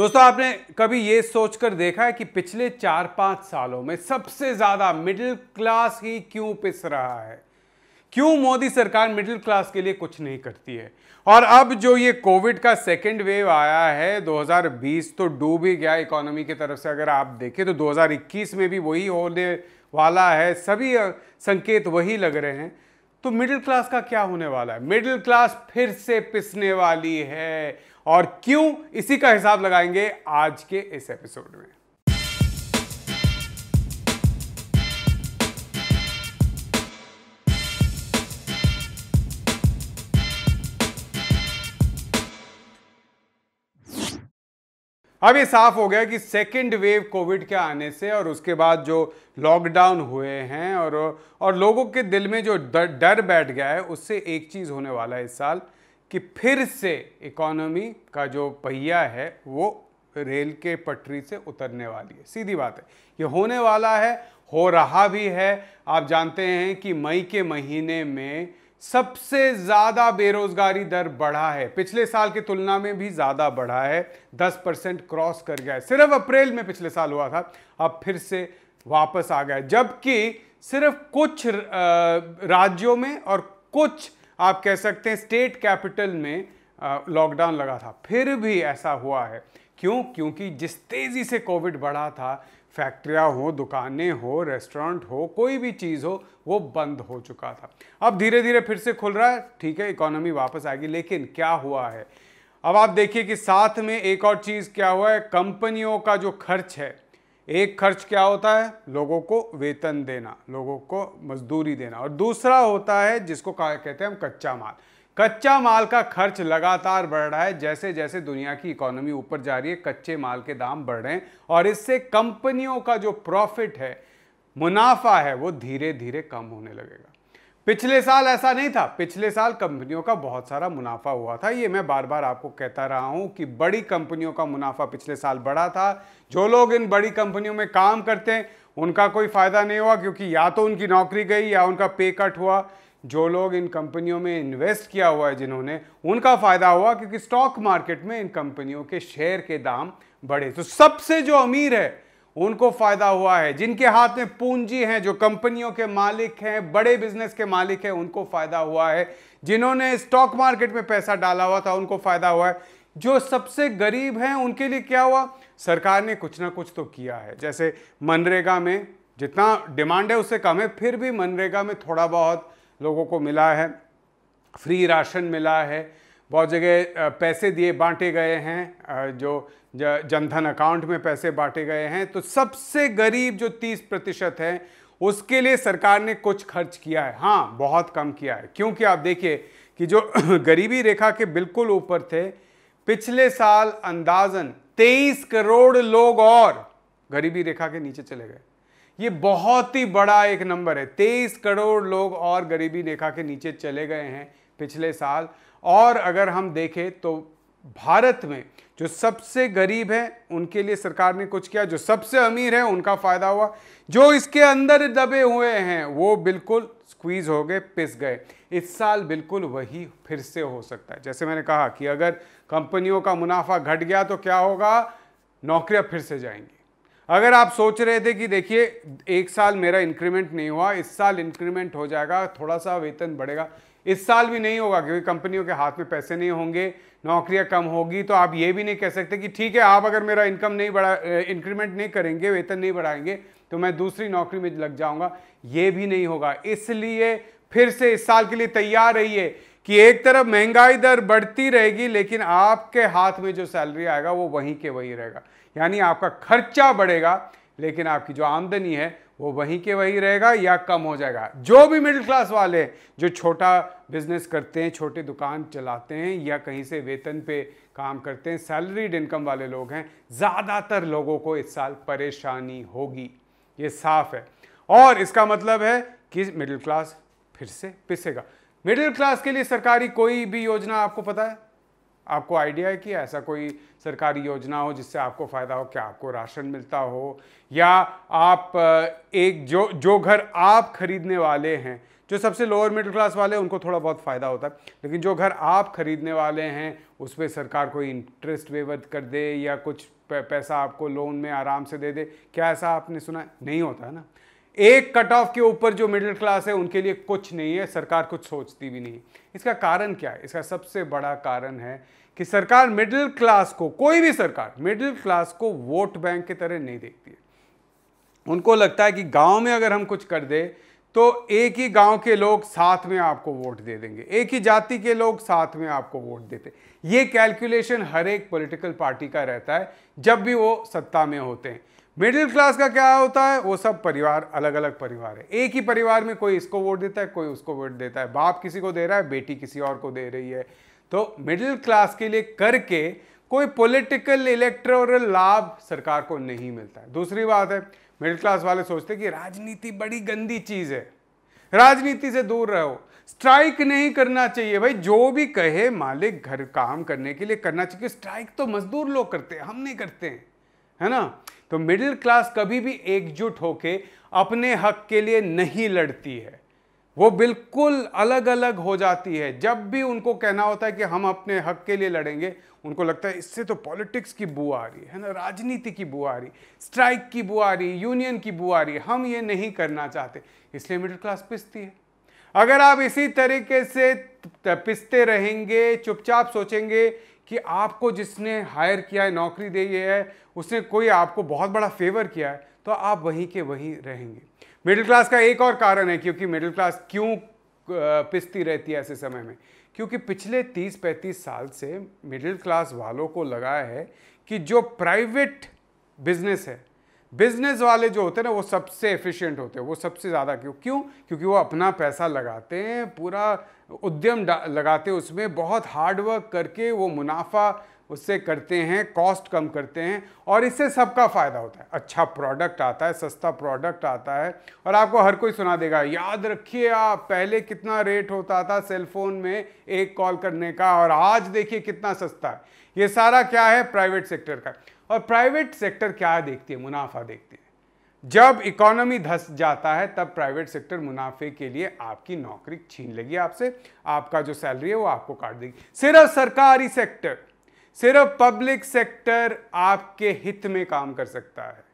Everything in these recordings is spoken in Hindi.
दोस्तों, आपने कभी ये सोचकर देखा है कि पिछले चार पाँच सालों में सबसे ज़्यादा मिडिल क्लास ही क्यों पिस रहा है? क्यों मोदी सरकार मिडिल क्लास के लिए कुछ नहीं करती है? और अब जो ये कोविड का सेकेंड वेव आया है 2020 तो डूब ही गया इकोनॉमी की तरफ़ से। अगर आप देखें तो 2021 में भी वही होने वाला है, सभी संकेत वही लग रहे हैं। तो मिडिल क्लास का क्या होने वाला है? मिडिल क्लास फिर से पिसने वाली है। और क्यों इसी का हिसाब लगाएँगे आज के इस एपिसोड में। अब ये साफ़ हो गया कि सेकेंड वेव कोविड के आने से और उसके बाद जो लॉकडाउन हुए हैं और और लोगों के दिल में जो डर बैठ गया है, उससे एक चीज़ होने वाला है इस साल कि फिर से इकोनॉमी का जो पहिया है, वो रेल के पटरी से उतरने वाली है। सीधी बात है। ये होने वाला है, हो रहा भी है। आप जानते हैं कि मई के महीने में सबसे ज़्यादा बेरोजगारी दर बढ़ा है। पिछले साल की तुलना में भी ज़्यादा बढ़ा है। 10 परसेंट क्रॉस कर गया है। सिर्फ़ अप्रैल में पिछले साल हुआ था, अब फिर से वापस आ गया जबकि सिर्फ़ कुछ राज्यों में और कुछ आप कह सकते हैं स्टेट कैपिटल में लॉकडाउन लगा था। फिर भी ऐसा हुआ है। क्यों? क्योंकि जिस तेज़ी से कोविड बढ़ा था फैक्ट्रियाँ हो, दुकानें हो रेस्टोरेंट हो, कोई भी चीज़ हो, वो बंद हो चुका था। अब धीरे धीरे फिर से खुल रहा है। ठीक है इकोनॉमी वापस आएगी। लेकिन क्या हुआ है? अब आप देखिए कि साथ में एक और चीज़ क्या हुआ है? कंपनियों का जो खर्च है एक खर्च क्या होता है? लोगों को वेतन देना, लोगों को मजदूरी देना। और दूसरा होता है, जिसको कहते हैं हम कच्चा माल। कच्चा माल का खर्च लगातार बढ़ रहा है। जैसे जैसे दुनिया की इकोनॉमी ऊपर जा रही है, कच्चे माल के दाम बढ़ रहे हैं। और इससे कंपनियों का जो प्रॉफिट है, मुनाफा है, वो धीरे धीरे कम होने लगेगा। पिछले साल ऐसा नहीं था। पिछले साल कंपनियों का बहुत सारा मुनाफा हुआ था। ये मैं बार बार आपको कहता रहा हूँ कि बड़ी कंपनियों का मुनाफा पिछले साल बढ़ा था। जो लोग इन बड़ी कंपनियों में काम करते हैं, उनका कोई फ़ायदा नहीं हुआ क्योंकि या तो उनकी नौकरी गई या उनका पे कट हुआ। जो लोग इन कंपनियों में इन्वेस्ट किया हुआ है जिन्होंने, उनका फ़ायदा हुआ क्योंकि स्टॉक मार्केट में इन कंपनियों के शेयर के दाम बढ़े। तो सबसे जो अमीर है उनको फ़ायदा हुआ है। जिनके हाथ में पूंजी है, जो कंपनियों के मालिक हैं, बड़े बिज़नेस के मालिक हैं, उनको फ़ायदा हुआ है। जिन्होंने स्टॉक मार्केट में पैसा डाला हुआ था, उनको फ़ायदा हुआ है। जो सबसे गरीब हैं, उनके लिए क्या हुआ? सरकार ने कुछ ना कुछ तो किया है। जैसे मनरेगा में जितना डिमांड है, उससे कम है। फिर भी मनरेगा में थोड़ा बहुत लोगों को मिला है। फ्री राशन मिला है। बहुत जगह पैसे दिए, बांटे गए हैं जो जनधन अकाउंट में पैसे बांटे गए हैं तो सबसे गरीब जो 30 प्रतिशत है, उसके लिए सरकार ने कुछ खर्च किया है। हाँ बहुत कम किया है। क्योंकि आप देखिए कि जो गरीबी रेखा के बिल्कुल ऊपर थे, पिछले साल अंदाजन 23 करोड़ लोग और गरीबी रेखा के नीचे चले गए। ये बहुत ही बड़ा एक नंबर है। 23 करोड़ लोग और गरीबी रेखा के नीचे चले गए हैं पिछले साल। और अगर हम देखें तो भारत में जो सबसे गरीब है, उनके लिए सरकार ने कुछ किया, जो सबसे अमीर है, उनका फ़ायदा हुआ। जो इसके अंदर दबे हुए हैं, वो बिल्कुल स्क्वीज हो गए, पिस गए। इस साल बिल्कुल वही फिर से हो सकता है। जैसे मैंने कहा कि अगर कंपनियों का मुनाफा घट गया तो क्या होगा? नौकरियाँ फिर से जाएँगी। अगर आप सोच रहे थे कि देखिए, एक साल मेरा इंक्रीमेंट नहीं हुआ, इस साल इंक्रीमेंट हो जाएगा, थोड़ा सा वेतन बढ़ेगा इस साल भी नहीं होगा, क्योंकि कंपनियों के हाथ में पैसे नहीं होंगे, नौकरियाँ कम होगी तो आप ये भी नहीं कह सकते कि ठीक है, आप अगर मेरा इनकम नहीं बढ़ा इंक्रीमेंट नहीं करेंगे, वेतन नहीं बढ़ाएँगे तो मैं दूसरी नौकरी में लग जाऊँगा। ये भी नहीं होगा। इसलिए फिर से इस साल के लिए तैयार रहिए कि एक तरफ़ महँगाई दर बढ़ती रहेगी, लेकिन आपके हाथ में जो सैलरी आएगा, वो वहीं के वहीं रहेगा। यानी आपका खर्चा बढ़ेगा, लेकिन आपकी जो आमदनी है वो वहीं के वहीं रहेगा या कम हो जाएगा। जो भी मिडिल क्लास वाले जो छोटा बिज़नेस करते हैं, छोटी दुकान चलाते हैं या कहीं से वेतन पे काम करते हैं सैलरीड इनकम वाले लोग हैं, ज़्यादातर लोगों को इस साल परेशानी होगी। ये साफ़ है। और इसका मतलब है कि मिडिल क्लास फिर से पिसेगा। मिडिल क्लास के लिए सरकारी कोई भी योजना आपको पता है? आपको आइडिया है कि ऐसा कोई सरकारी योजना हो जिससे आपको फ़ायदा हो, क्या आपको राशन मिलता हो? या आप एक जो जो घर आप खरीदने वाले हैं, जो सबसे लोअर मिडिल क्लास वाले हैं उनको थोड़ा बहुत फ़ायदा होता है, लेकिन जो घर आप खरीदने वाले हैं, उस पर सरकार कोई इंटरेस्ट वेवर कर दे या कुछ पैसा आपको लोन में आराम से दे दे, क्या ऐसा आपने सुना? नहीं होता है ना? एक कट ऑफ़ के ऊपर जो मिडिल क्लास है, उनके लिए कुछ नहीं है, सरकार कुछ सोचती भी नहीं। इसका कारण क्या है? इसका सबसे बड़ा कारण है कि सरकार मिडिल क्लास को, कोई भी सरकार मिडिल क्लास को वोट बैंक की तरह नहीं देखती है। उनको लगता है कि गाँव में अगर हम कुछ कर दे तो एक ही गाँव के लोग साथ में आपको वोट दे देंगे। एक ही जाति के लोग साथ में आपको वोट देते ये कैलकुलेशन हर एक पॉलिटिकल पार्टी का रहता है, जब भी वो सत्ता में होते हैं। मिडिल क्लास का क्या होता है? वो सब परिवार अलग अलग परिवार है। एक ही परिवार में कोई इसको वोट देता है, कोई उसको वोट देता है। बाप किसी को दे रहा है, बेटी किसी और को दे रही है। तो मिडिल क्लास के लिए करके कोई पॉलिटिकल इलेक्टोरल लाभ सरकार को नहीं मिलता है। दूसरी बात है मिडिल क्लास वाले सोचते कि राजनीति बड़ी गंदी चीज़ है। राजनीति से दूर रहो। स्ट्राइक नहीं करना चाहिए भाई। जो भी कहे, मालिक घर काम करने के लिए करना चाहिए। स्ट्राइक तो मजदूर लोग करते हैं, हम नहीं करते हैं। है ना? तो मिडिल क्लास कभी भी एकजुट होके अपने हक के लिए नहीं लड़ती है। वो बिल्कुल अलग अलग हो जाती है। जब भी उनको कहना होता है कि हम अपने हक के लिए लड़ेंगे, उनको लगता है, इससे तो पॉलिटिक्स की बुआ आ रही है ना? राजनीति की बुआ आ रही स्ट्राइक की बुआ आ रही यूनियन की बुआ आ रही हम ये नहीं करना चाहते, इसलिए मिडिल क्लास पिसती है। अगर आप इसी तरीके से पिसते रहेंगे, चुपचाप सोचेंगे कि आपको जिसने हायर किया है, नौकरी दी है, उसने कोई आपको बहुत बड़ा फेवर किया है तो आप वहीं के वहीं रहेंगे। मिडिल क्लास का एक और कारण है, क्योंकि मिडिल क्लास क्यों पिसती रहती है ऐसे समय में? क्योंकि पिछले 30-35 साल से मिडिल क्लास वालों को लगा है कि जो प्राइवेट बिज़नेस है बिज़नेस वाले जो होते हैं ना, वो सबसे एफिशिएंट होते हैं। वो सबसे ज़्यादा क्यों? क्यों? क्योंकि वो अपना पैसा लगाते हैं, पूरा उद्यम लगाते हैं उसमें, बहुत हार्डवर्क करके वो मुनाफा उससे करते हैं कॉस्ट कम करते हैं और इससे सबका फ़ायदा होता है। अच्छा प्रोडक्ट आता है, सस्ता प्रोडक्ट आता है और आपको हर कोई सुना देगा, याद रखिए आप, पहले कितना रेट होता था सेलफोन में एक कॉल करने का और आज देखिए कितना सस्ता है। ये सारा क्या है? प्राइवेट सेक्टर का। और प्राइवेट सेक्टर क्या देखती है? मुनाफा देखती है। जब इकोनॉमी धस जाता है, तब प्राइवेट सेक्टर मुनाफे के लिए आपकी नौकरी छीन लेगी आपसे। आपका जो सैलरी है वो आपको काट देगी। सिर्फ़ सरकारी सेक्टर सिर्फ़ पब्लिक सेक्टर आपके हित में काम कर सकता है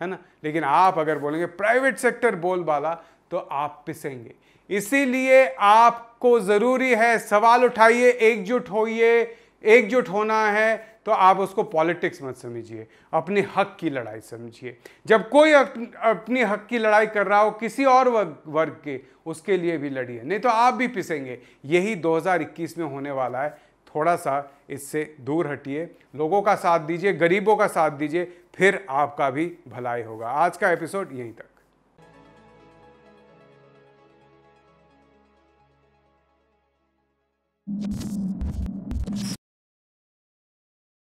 है ना? लेकिन आप अगर बोलेंगे प्राइवेट सेक्टर बोलबाला तो आप पिसेंगे। इसीलिए आपको ज़रूरी है सवाल उठाइए, एकजुट होइए, एकजुट होना है तो आप उसको पॉलिटिक्स मत समझिए, अपने हक की लड़ाई समझिए। जब कोई अपनी हक की लड़ाई कर रहा हो, किसी और वर्ग के, उसके लिए भी लड़िए, नहीं तो आप भी पिसेंगे। यही 2021 में होने वाला है। थोड़ा सा इससे दूर हटिए। लोगों का साथ दीजिए, गरीबों का साथ दीजिए, फिर आपका भी भलाई होगा। आज का एपिसोड यहीं तक।